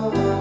oh